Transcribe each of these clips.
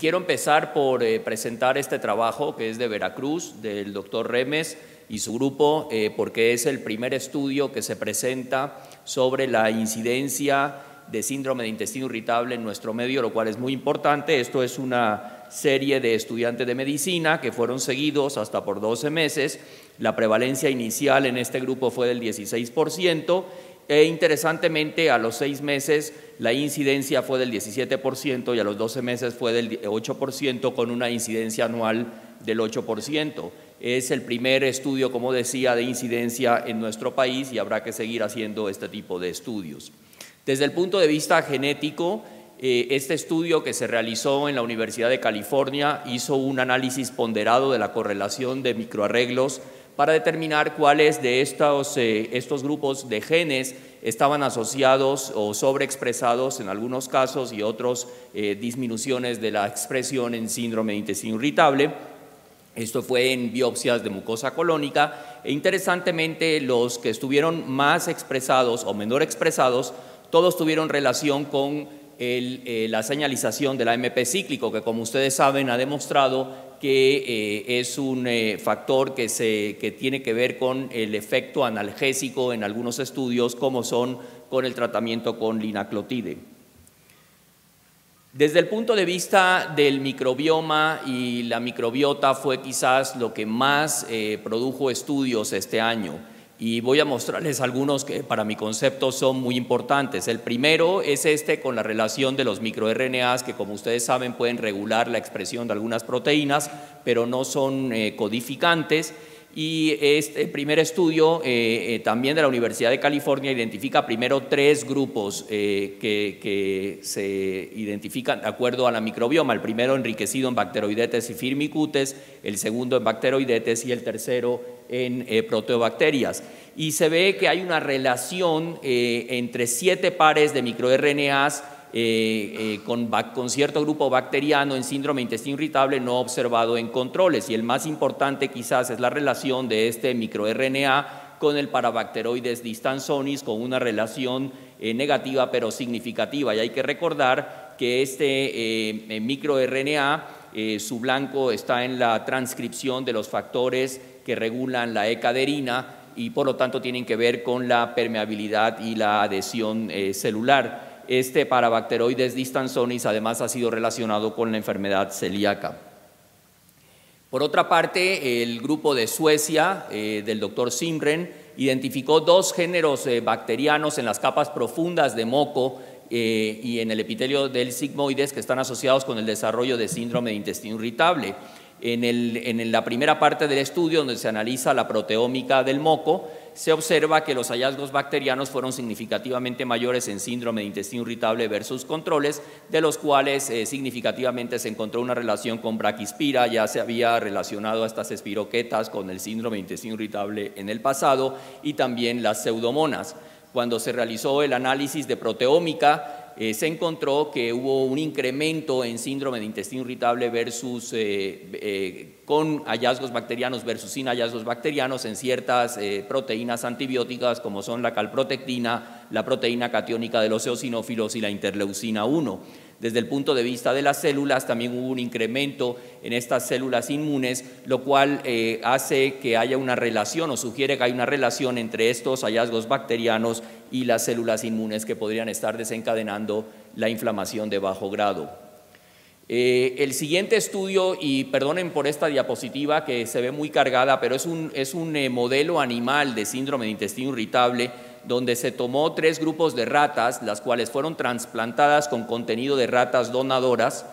Quiero empezar por eh, presentar este trabajo que es de Veracruz, del doctor Remes y su grupo, eh, porque es el primer estudio que se presenta sobre la incidencia de síndrome de intestino irritable en nuestro medio, lo cual es muy importante. Esto es una serie de estudiantes de medicina que fueron seguidos hasta por 12 meses. La prevalencia inicial en este grupo fue del 16% e interesantemente, a los seis meses la incidencia fue del 17% y a los 12 meses fue del 8%, con una incidencia anual del 8%. Es el primer estudio, como decía, de incidencia en nuestro país y habrá que seguir haciendo este tipo de estudios. Desde el punto de vista genético, eh, este estudio que se realizó en la Universidad de California hizo un análisis ponderado de la correlación de microarreglos para determinar cuáles de estos, eh, estos grupos de genes estaban asociados o sobreexpresados en algunos casos y otros eh, disminuciones de la expresión en síndrome de intestino irritable. Esto fue en biopsias de mucosa colónica e interesantemente los que estuvieron más expresados o menor expresados, todos tuvieron relación con eh, la señalización del AMP cíclico, que como ustedes saben ha demostrado que eh, es un eh, factor que, se, que tiene que ver con el efecto analgésico en algunos estudios, como son con el tratamiento con linaclotide. Desde el punto de vista del microbioma y la microbiota fue quizás lo que más eh, produjo estudios este año y voy a mostrarles algunos que para mi concepto son muy importantes. El primero es este con la relación de los microRNAs que como ustedes saben pueden regular la expresión de algunas proteínas, pero no son eh, codificantes. Y este primer estudio, eh, eh, también de la Universidad de California, identifica primero tres grupos que, que, se identifican de acuerdo a la microbioma. El primero enriquecido en bacteroidetes y firmicutes, el segundo en bacteroidetes y el tercero en eh, proteobacterias. Y se ve que hay una relación eh, entre siete pares de microRNAs eh, con, con, cierto grupo bacteriano en síndrome intestino irritable no observado en controles. Y el más importante quizás es la relación de este microRNA con el Parabacteroides distansonis, con una relación negativa pero significativa. Y hay que recordar que este microRNA, su blanco está en la transcripción de los factores que regulan la ecaderina y por lo tanto tienen que ver con la permeabilidad y la adhesión eh, celular. Este Parabacteroides distansonis además ha sido relacionado con la enfermedad celíaca. Por otra parte, el grupo de Suecia eh, del doctor Simren identificó dos géneros eh, bacterianos en las capas profundas de moco y en el epitelio del sigmoides que están asociados con el desarrollo de síndrome de intestino irritable. En, la primera parte del estudio, donde se analiza la proteómica del moco, se observa que los hallazgos bacterianos fueron significativamente mayores en síndrome de intestino irritable versus controles, de los cuales eh, significativamente se encontró una relación con braquispira, ya se había relacionado a estas espiroquetas con el síndrome de intestino irritable en el pasado, y también las pseudomonas. Cuando se realizó el análisis de proteómica, eh, se encontró que hubo un incremento en síndrome de intestino irritable versus eh, eh, con hallazgos bacterianos versus sin hallazgos bacterianos en ciertas proteínas antibióticas como son la calprotectina, la proteína catiónica de los eosinófilos y la interleucina 1. Desde el punto de vista de las células, también hubo un incremento en estas células inmunes, lo cual eh, hace que haya una relación o sugiere que hay una relación entre estos hallazgos bacterianos y las células inmunes que podrían estar desencadenando la inflamación de bajo grado. Eh, el siguiente estudio, y perdonen por esta diapositiva que se ve muy cargada, pero es un, es un eh, modelo animal de síndrome de intestino irritable donde se tomó tres grupos de ratas, las cuales fueron trasplantadas con contenido de ratas donadoras.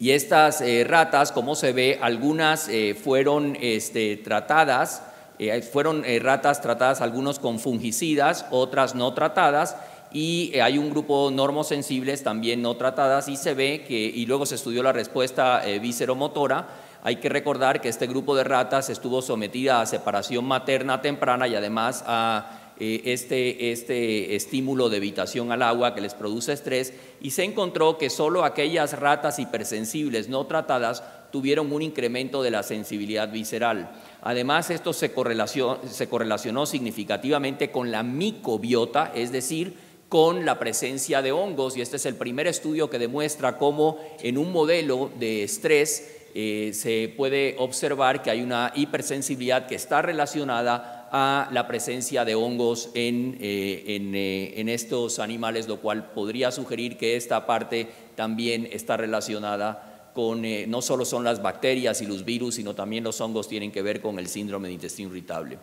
Y estas eh, ratas, como se ve, algunas eh, fueron este, tratadas, eh, fueron ratas tratadas, algunos con fungicidas, otras no tratadas, y hay un grupo normosensibles también no tratadas, y se ve que, y luego se estudió la respuesta visceromotora, hay que recordar que este grupo de ratas estuvo sometida a separación materna temprana y además a eh, este, este estímulo de evitación al agua que les produce estrés y se encontró que solo aquellas ratas hipersensibles no tratadas tuvieron un incremento de la sensibilidad visceral. Además, esto se correlacionó, se correlacionó significativamente con la micobiota, es decir, con la presencia de hongos y este es el primer estudio que demuestra cómo en un modelo de estrés eh, se puede observar que hay una hipersensibilidad que está relacionada a la presencia de hongos en, eh, eh, en, estos animales, lo cual podría sugerir que esta parte también está relacionada con, no solo son las bacterias y los virus, sino también los hongos tienen que ver con el síndrome de intestino irritable.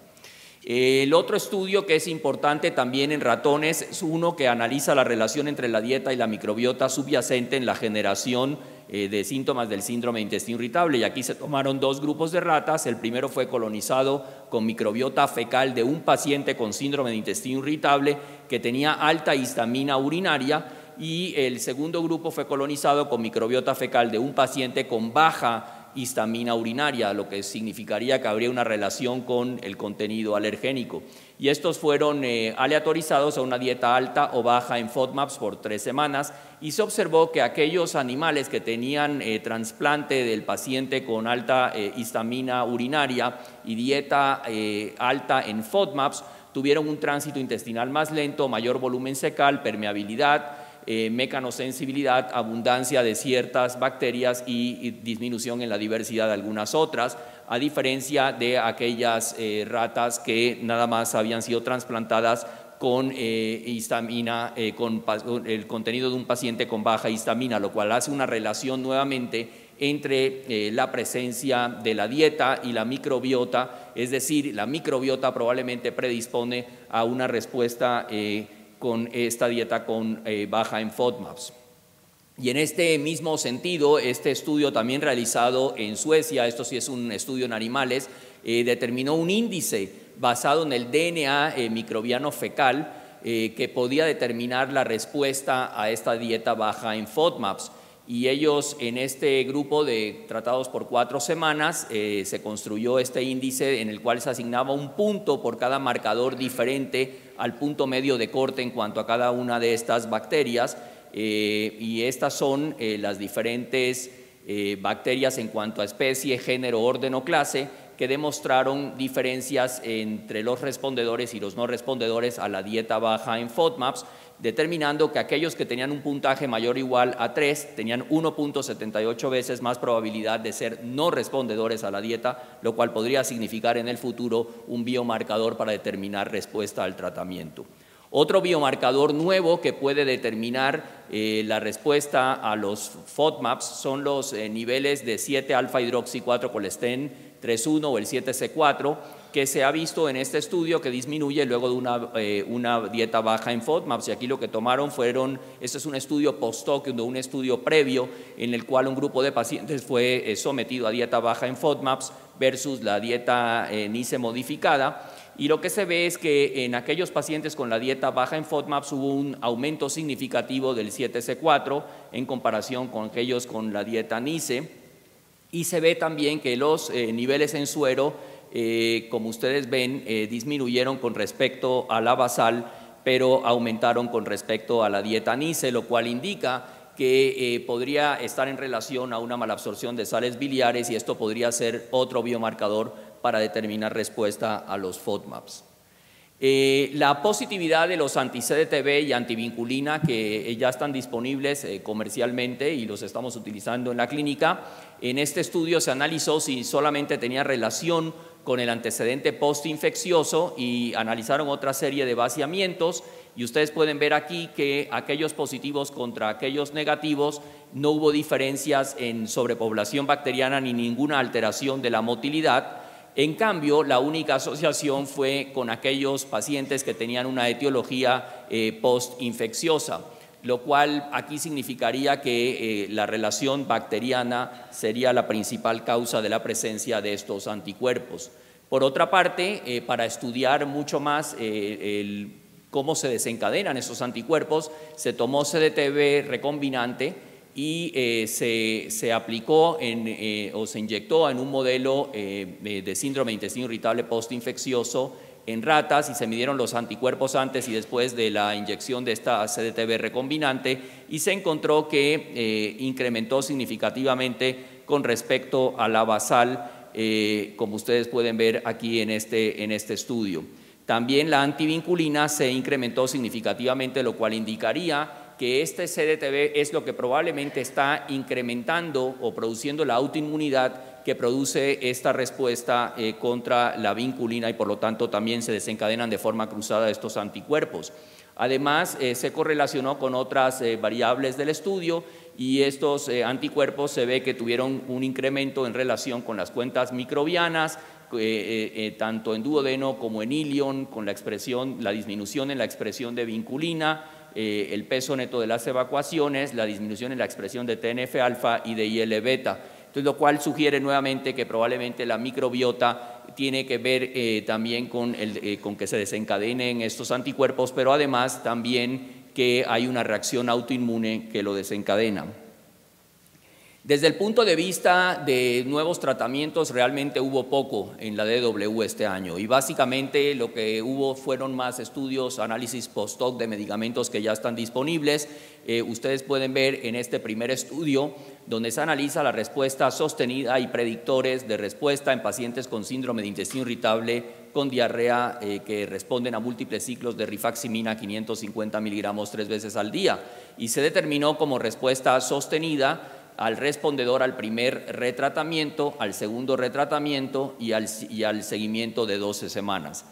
El otro estudio que es importante también en ratones es uno que analiza la relación entre la dieta y la microbiota subyacente en la generación eh, de síntomas del síndrome de intestino irritable. Y aquí se tomaron dos grupos de ratas. El primero fue colonizado con microbiota fecal de un paciente con síndrome de intestino irritable que tenía alta histamina urinaria y el segundo grupo fue colonizado con microbiota fecal de un paciente con baja histamina urinaria, lo que significaría que habría una relación con el contenido alergénico. Y estos fueron eh, aleatorizados a una dieta alta o baja en FODMAPs por tres semanas y se observó que aquellos animales que tenían eh, trasplante del paciente con alta eh, histamina urinaria y dieta alta en FODMAPs tuvieron un tránsito intestinal más lento, mayor volumen secal, permeabilidad, eh, mecanosensibilidad, abundancia de ciertas bacterias y, disminución en la diversidad de algunas otras, a diferencia de aquellas eh, ratas que nada más habían sido trasplantadas con eh, histamina, con el contenido de un paciente con baja histamina, lo cual hace una relación nuevamente entre la presencia de la dieta y la microbiota, es decir, la microbiota probablemente predispone a una respuesta con esta dieta con eh, baja en FODMAPs. Y en este mismo sentido, este estudio también realizado en Suecia, esto sí es un estudio en animales, eh, determinó un índice basado en el DNA eh, microbiano fecal que podía determinar la respuesta a esta dieta baja en FODMAPs y ellos en este grupo de tratados por cuatro semanas eh, se construyó este índice en el cual se asignaba un punto por cada marcador diferente al punto medio de corte en cuanto a cada una de estas bacterias eh, y estas son eh, las diferentes bacterias en cuanto a especie, género, orden o clase que demostraron diferencias entre los respondedores y los no respondedores a la dieta baja en FODMAPs determinando que aquellos que tenían un puntaje mayor o igual a 3 tenían 1.78 veces más probabilidad de ser no respondedores a la dieta, lo cual podría significar en el futuro un biomarcador para determinar respuesta al tratamiento. Otro biomarcador nuevo que puede determinar eh, la respuesta a los FODMAPs son los eh, niveles de 7 alfa hidroxi 4 colestén 3.1 o el 7C4 que se ha visto en este estudio que disminuye luego de una, eh, una dieta baja en FODMAPs. Y aquí lo que tomaron fueron, este es un estudio post-hoc, un estudio previo en el cual un grupo de pacientes fue eh, sometido a dieta baja en FODMAPs versus la dieta eh, NICE modificada. Y lo que se ve es que en aquellos pacientes con la dieta baja en FODMAPs hubo un aumento significativo del 7C4 en comparación con aquellos con la dieta NICE. Y se ve también que los niveles en suero eh, como ustedes ven, eh, disminuyeron con respecto a la basal, pero aumentaron con respecto a la dieta NICE, lo cual indica que eh, podría estar en relación a una malabsorción de sales biliares y esto podría ser otro biomarcador para determinar respuesta a los FODMAPs. la positividad de los anti-CDTB y antivinculina que ya están disponibles comercialmente y los estamos utilizando en la clínica, en este estudio se analizó si solamente tenía relación con el antecedente postinfeccioso y analizaron otra serie de vaciamientos y ustedes pueden ver aquí que aquellos positivos contra aquellos negativos no hubo diferencias en sobrepoblación bacteriana ni ninguna alteración de la motilidad. En cambio, la única asociación fue con aquellos pacientes que tenían una etiología eh, postinfecciosa lo cual aquí significaría que eh, la relación bacteriana sería la principal causa de la presencia de estos anticuerpos. Por otra parte, eh, para estudiar mucho más eh, cómo se desencadenan esos anticuerpos, se tomó CDTB recombinante y se, aplicó o se inyectó en un modelo de síndrome de intestino irritable postinfeccioso en ratas y se midieron los anticuerpos antes y después de la inyección de esta CDTB recombinante y se encontró que eh, incrementó significativamente con respecto a la basal, eh, como ustedes pueden ver aquí en este, en este estudio. También la antivinculina se incrementó significativamente, lo cual indicaría que este CDTB es lo que probablemente está incrementando o produciendo la autoinmunidad que produce esta respuesta eh, contra la vinculina y por lo tanto también se desencadenan de forma cruzada estos anticuerpos. Además, eh, se correlacionó con otras eh, variables del estudio y estos anticuerpos se ve que tuvieron un incremento en relación con las cuentas microbianas, tanto en duodeno como en ilion, con la expresión, la disminución en la expresión de vinculina, el peso neto de las evacuaciones, la disminución en la expresión de TNF-alfa y de IL beta. Entonces, lo cual sugiere nuevamente que probablemente la microbiota tiene que ver eh, también con, eh, con que se desencadenen estos anticuerpos, pero además también que hay una reacción autoinmune que lo desencadena. Desde el punto de vista de nuevos tratamientos, realmente hubo poco en la DW este año y básicamente lo que hubo fueron más estudios, análisis post-hoc de medicamentos que ya están disponibles. Eh, ustedes pueden ver en este primer estudio donde se analiza la respuesta sostenida y predictores de respuesta en pacientes con síndrome de intestino irritable con diarrea eh, que responden a múltiples ciclos de rifaximina 550 miligramos tres veces al día y se determinó como respuesta sostenida al respondedor al primer retratamiento, al segundo retratamiento y al, y al, seguimiento de 12 semanas.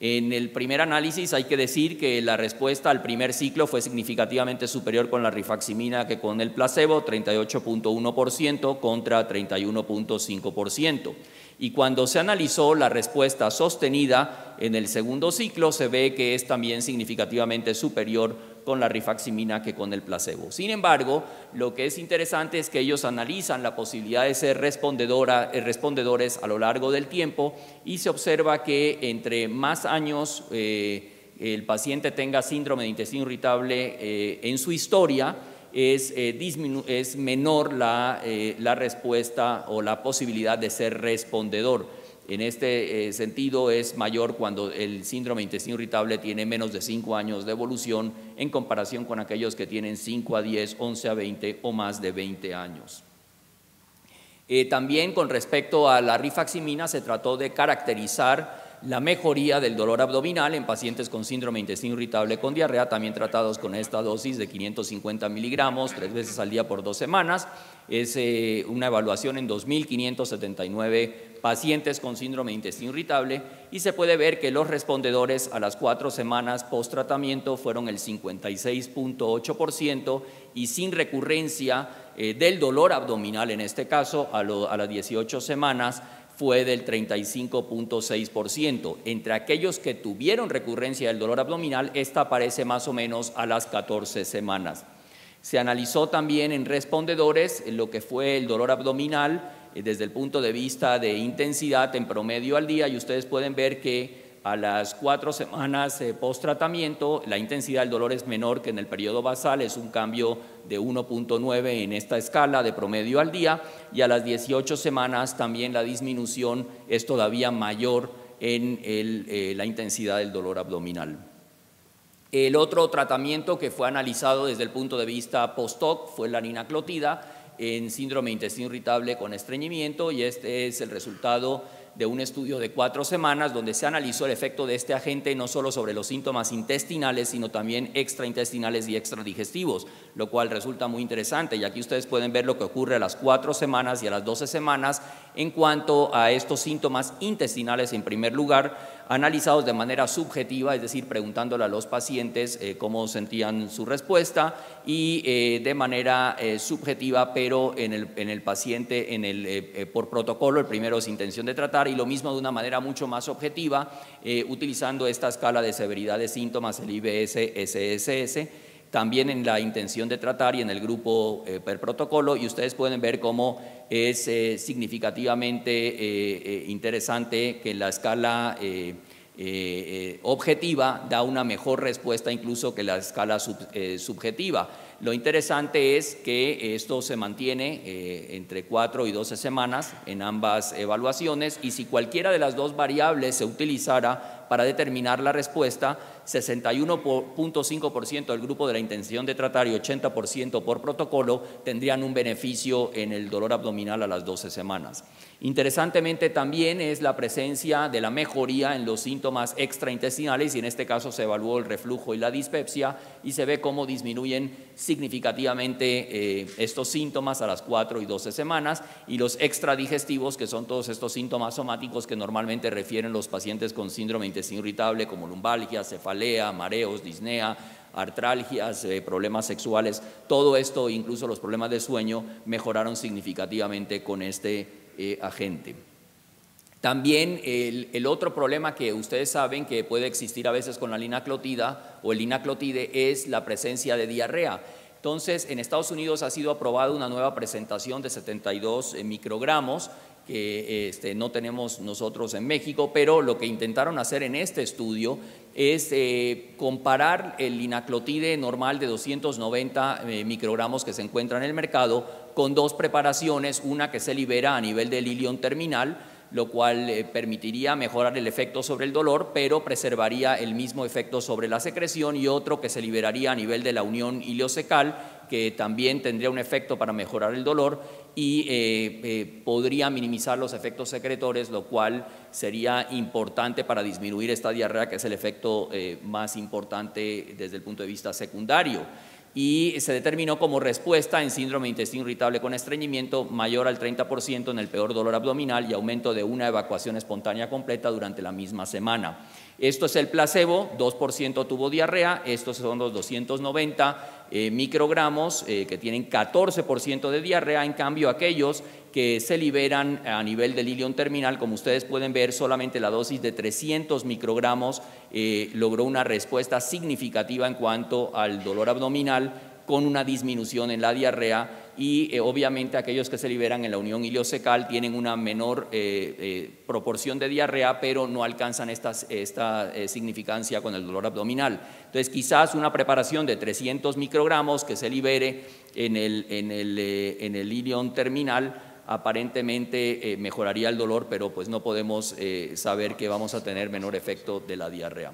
En el primer análisis hay que decir que la respuesta al primer ciclo fue significativamente superior con la rifaximina que con el placebo, 38.1% contra 31.5%. Y cuando se analizó la respuesta sostenida en el segundo ciclo, se ve que es también significativamente superior con la rifaximina que con el placebo. Sin embargo, lo que es interesante es que ellos analizan la posibilidad de ser eh, respondedores a lo largo del tiempo y se observa que entre más años eh, el paciente tenga síndrome de intestino irritable eh, en su historia, es, menor la respuesta o la posibilidad de ser respondedor. En este eh, sentido es mayor cuando el síndrome intestino irritable tiene menos de 5 años de evolución en comparación con aquellos que tienen 5 a 10, 11 a 20 o más de 20 años. Eh, también con respecto a la rifaximina se trató de caracterizar la mejoría del dolor abdominal en pacientes con síndrome intestino irritable con diarrea, también tratados con esta dosis de 550 miligramos tres veces al día por dos semanas. Es eh, una evaluación en 2.579 pacientes con síndrome intestino irritable y se puede ver que los respondedores a las cuatro semanas post tratamiento fueron el 56.8% y sin recurrencia eh, del dolor abdominal en este caso a las 18 semanas fue del 35.6%. Entre aquellos que tuvieron recurrencia del dolor abdominal, esta aparece más o menos a las 14 semanas. Se analizó también en respondedores lo que fue el dolor abdominal eh, desde el punto de vista de intensidad en promedio al día y ustedes pueden ver que a las cuatro semanas post tratamiento la intensidad del dolor es menor que en el periodo basal, es un cambio de 1.9 en esta escala de promedio al día y a las 18 semanas también la disminución es todavía mayor en eh, la intensidad del dolor abdominal. El otro tratamiento que fue analizado desde el punto de vista post-hoc fue la ninaclotida en síndrome de intestino irritable con estreñimiento y este es el resultado de un estudio de cuatro semanas donde se analizó el efecto de este agente no solo sobre los síntomas intestinales, sino también extraintestinales y extradigestivos, lo cual resulta muy interesante. Y aquí ustedes pueden ver lo que ocurre a las cuatro semanas y a las doce semanas en cuanto a estos síntomas intestinales en primer lugar analizados de manera subjetiva, es decir, preguntándole a los pacientes eh, cómo sentían su respuesta y eh, de manera eh, subjetiva, pero en el, en el paciente en el, por protocolo, el primero es intención de tratar y lo mismo de una manera mucho más objetiva, utilizando esta escala de severidad de síntomas, el IBS-SSS también en la intención de tratar y en el grupo per protocolo y ustedes pueden ver cómo es eh, significativamente eh, eh, interesante que la escala objetiva da una mejor respuesta incluso que la escala subjetiva. Lo interesante es que esto se mantiene eh, entre 4 y 12 semanas en ambas evaluaciones y si cualquiera de las dos variables se utilizara para determinar la respuesta, 61.5% del grupo de la intención de tratar y 80% por protocolo tendrían un beneficio en el dolor abdominal a las 12 semanas. Interesantemente también es la presencia de la mejoría en los síntomas extraintestinales y en este caso se evaluó el reflujo y la dispepsia y se ve cómo disminuyen significativamente eh, estos síntomas a las 4 y 12 semanas y los extradigestivos que son todos estos síntomas somáticos que normalmente refieren los pacientes con síndrome intestino irritable como lumbalgia, cefalea, mareos, disnea, artralgias, eh, problemas sexuales, todo esto, incluso los problemas de sueño, mejoraron significativamente con este eh, agente. También el, otro problema que ustedes saben que puede existir a veces con la linaclotida o el linaclotide es la presencia de diarrea. Entonces, en Estados Unidos ha sido aprobada una nueva presentación de 72 eh, microgramos que este, no tenemos nosotros en México, pero lo que intentaron hacer en este estudio es eh, comparar el linaclotide normal de 290 microgramos que se encuentra en el mercado con dos preparaciones, una que se libera a nivel del ilion terminal, lo cual eh, permitiría mejorar el efecto sobre el dolor, pero preservaría el mismo efecto sobre la secreción, y otro que se liberaría a nivel de la unión iliocecal, que también tendría un efecto para mejorar el dolor y eh, eh, podría minimizar los efectos secretores, lo cual sería importante para disminuir esta diarrea, que es el efecto más importante desde el punto de vista secundario y se determinó como respuesta en síndrome de intestino irritable con estreñimiento mayor al 30% en el peor dolor abdominal y aumento de una evacuación espontánea completa durante la misma semana. Esto es el placebo, 2% tuvo diarrea, estos son los 290 eh, microgramos eh, que tienen 14% de diarrea, en cambio aquellos que se liberan a nivel del ilion terminal, como ustedes pueden ver, solamente la dosis de 300 microgramos eh, logró una respuesta significativa en cuanto al dolor abdominal, con una disminución en la diarrea y eh, obviamente aquellos que se liberan en la unión iliocecal tienen una menor eh, proporción de diarrea, pero no alcanzan esta, significancia con el dolor abdominal. Entonces, quizás una preparación de 300 microgramos que se libere en el, en el, en el ilion terminal aparentemente eh, mejoraría el dolor, pero pues no podemos eh, saber que vamos a tener menor efecto de la diarrea.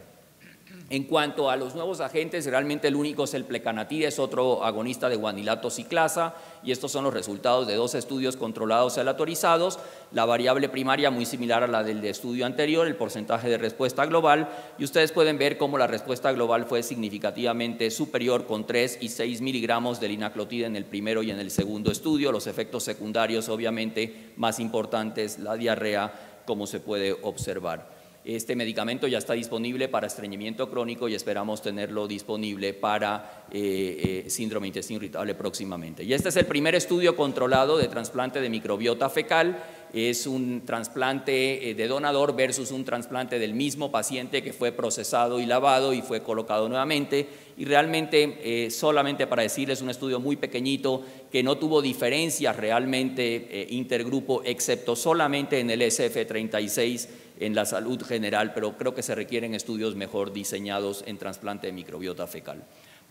En cuanto a los nuevos agentes, realmente el único es el plecanatide, es otro agonista de guanilato ciclasa, y estos son los resultados de dos estudios controlados aleatorizados. La variable primaria muy similar a la del estudio anterior, el porcentaje de respuesta global, y ustedes pueden ver cómo la respuesta global fue significativamente superior con 3 y 6 miligramos de linaclotida en el primero y en el segundo estudio. Los efectos secundarios, obviamente, más importantes, la diarrea, como se puede observar. Este medicamento ya está disponible para estreñimiento crónico y esperamos tenerlo disponible para eh, eh, síndrome intestino irritable próximamente. Y este es el primer estudio controlado de trasplante de microbiota fecal. Es un trasplante eh, de donador versus un trasplante del mismo paciente que fue procesado y lavado y fue colocado nuevamente. Y realmente, solamente para decirles, un estudio muy pequeñito que no tuvo diferencias realmente intergrupo, excepto solamente en el SF36 en la salud general, pero creo que se requieren estudios mejor diseñados en trasplante de microbiota fecal.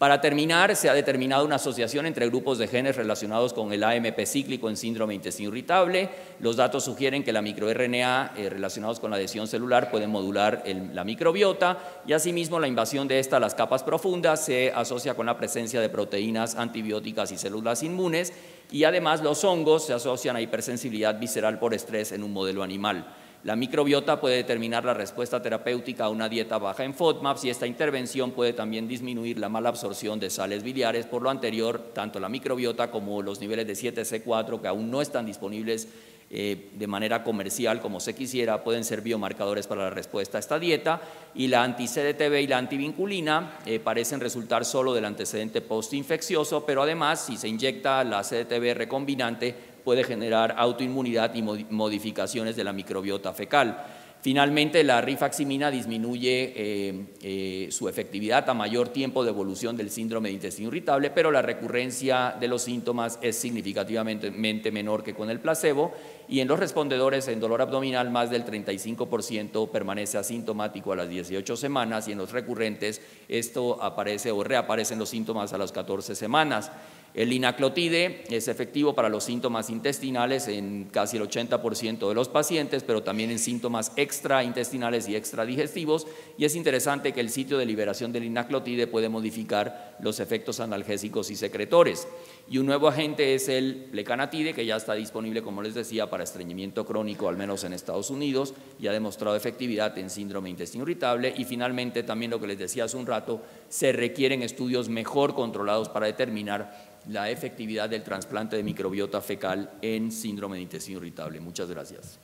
Para terminar, se ha determinado una asociación entre grupos de genes relacionados con el AMP cíclico en síndrome intestino irritable. Los datos sugieren que la microRNA eh, relacionados con la adhesión celular pueden modular la microbiota y asimismo la invasión de esta a las capas profundas se asocia con la presencia de proteínas antibióticas y células inmunes y además los hongos se asocian a hipersensibilidad visceral por estrés en un modelo animal. La microbiota puede determinar la respuesta terapéutica a una dieta baja en FODMAPs y esta intervención puede también disminuir la mala absorción de sales biliares. Por lo anterior, tanto la microbiota como los niveles de 7C4 que aún no están disponibles eh, de manera comercial como se quisiera, pueden ser biomarcadores para la respuesta a esta dieta y la anti-CDTB y la antivinculina eh, parecen resultar solo del antecedente postinfeccioso, pero además si se inyecta la CDTB recombinante puede generar autoinmunidad y modificaciones de la microbiota fecal. Finalmente, la rifaximina disminuye eh, eh, su efectividad a mayor tiempo de evolución del síndrome de intestino irritable, pero la recurrencia de los síntomas es significativamente menor que con el placebo y en los respondedores en dolor abdominal más del 35% permanece asintomático a las 18 semanas y en los recurrentes esto aparece o reaparecen los síntomas a las 14 semanas. El linaclotide es efectivo para los síntomas intestinales en casi el 80% de los pacientes, pero también en síntomas extraintestinales y extradigestivos. Y es interesante que el sitio de liberación del linaclotide puede modificar los efectos analgésicos y secretores. Y un nuevo agente es el plecanatide, que ya está disponible, como les decía, para estreñimiento crónico, al menos en Estados Unidos, y ha demostrado efectividad en síndrome intestino irritable. Y finalmente, también lo que les decía hace un rato, se requieren estudios mejor controlados para determinar la efectividad del trasplante de microbiota fecal en síndrome de intestino irritable. Muchas gracias.